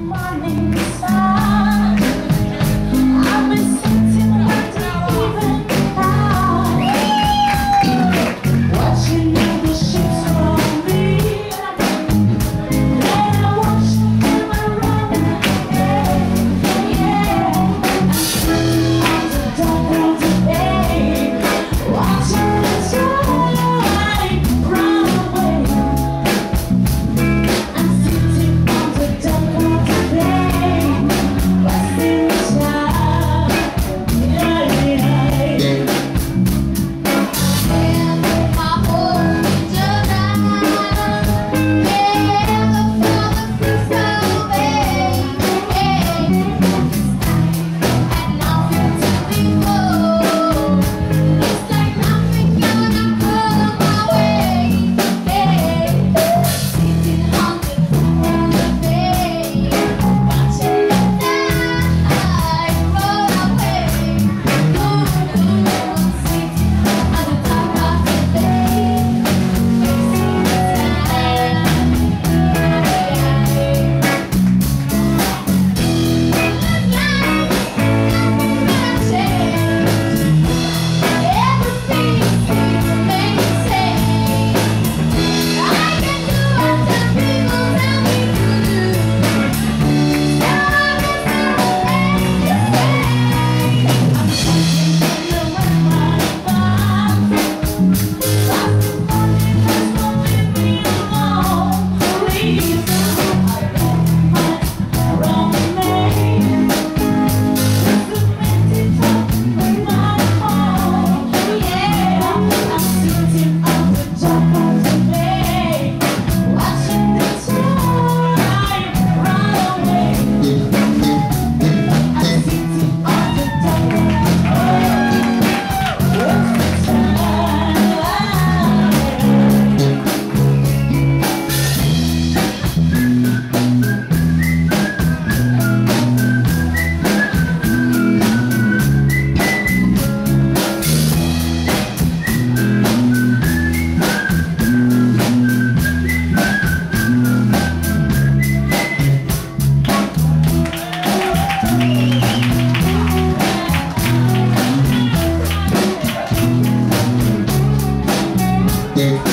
Money. Yeah.